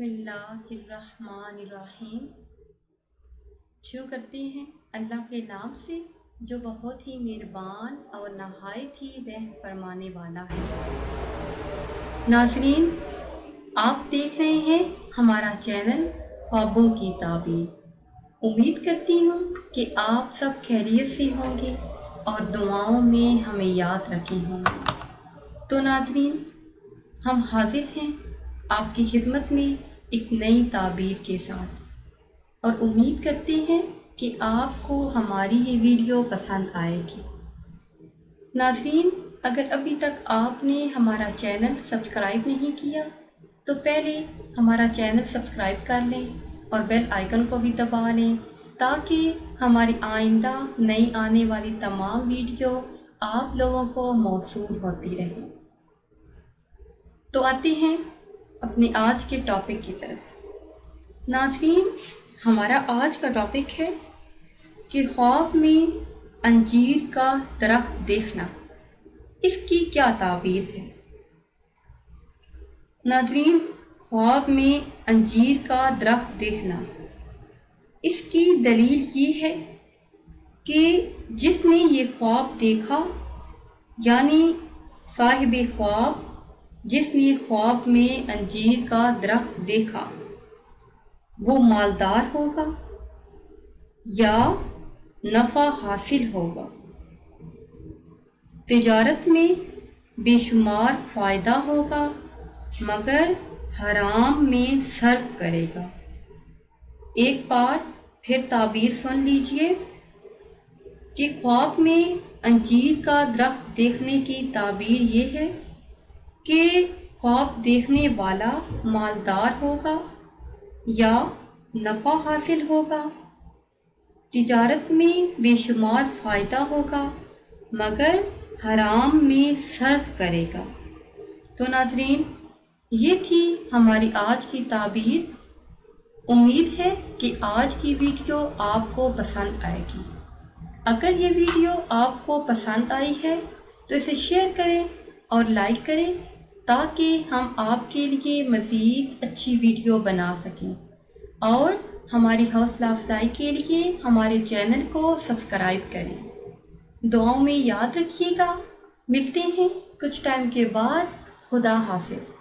بسم اللہ الرحمن الرحیم۔ شروع کرتے ہیں اللہ کے نام سے، جو بہت ہی مہربان اور نہایت ہی رہ فرمانے والا ہے۔ ناظرین، آپ دیکھ رہے ہیں ہمارا چینل خوابوں کی تعبیر۔ امید کرتی ہوں کہ آپ سب خیریت سے ہوں گے اور دعاؤں میں ہمیں یاد رکھے ہوں۔ تو ناظرین، ہم حاضر ہیں آپ کی خدمت میں ایک نئی تعبیر کے ساتھ۔ اور امید کرتے ہیں کہ آپ کو ہماری یہ ویڈیو پسند آئے گی۔ ناظرین، اگر ابھی تک آپ نے ہمارا چینل سبسکرائب نہیں کیا، تو پہلے ہمارا چینل سبسکرائب کر لیں اور بیل آئیکن کو بھی دبا لیں تاکہ ہماری آئندہ نئی آنے والی تمام ویڈیو آپ لوگوں کو موصول ہوتی رہے۔ تو آتے ہیں اپنے آج کے ٹاپک کی طرف۔ ناظرین، ہمارا آج کا ٹاپک ہے کہ خواب میں انجیر کا درخت دیکھنا۔ اس کی کیا تعبیر ہے؟ ناظرین، خواب میں انجیر کا درخت دیکھنا۔ اس کی دلیل یہ ہے کہ جس نے یہ خواب دیکھا یعنی صاحب خواب جس نے خواب میں انجیر کا درخت دیکھا، وہ مالدار ہوگا یا نفع حاصل ہوگا؟ تجارت میں بے شمار فائدہ ہوگا، مگر حرام میں صرف کرے گا۔ ایک بار پھر تعبیر سن لیجیے کہ خواب میں انجیر کا درخت دیکھنے کی تعبیر یہ ہے کہ خواب دیکھنے والا مالدار ہوگا یا نفع حاصل ہوگا۔ تجارت میں بے شمار فائدہ ہوگا، مگر حرام میں صرف کرے گا۔ تو ناظرین، یہ تھی ہماری آج کی تعبیر۔ امید ہے کہ آج کی ویڈیو آپ کو پسند آئے گی۔ اگر یہ ویڈیو آپ کو پسند آئی ہے تو اسے شیئر کریں اور لائک کریں۔ تاکہ ہم آپ کے لیے مزید اچھی ویڈیو بنا سکیں۔ اور ہماری حوصلہ افزائی کے لیے ہمارے چینل کو سبسکرائب کریں۔ دعاؤں میں یاد رکھیے گا۔ ملتے ہیں کچھ ٹائم کے بعد۔ خدا حافظ۔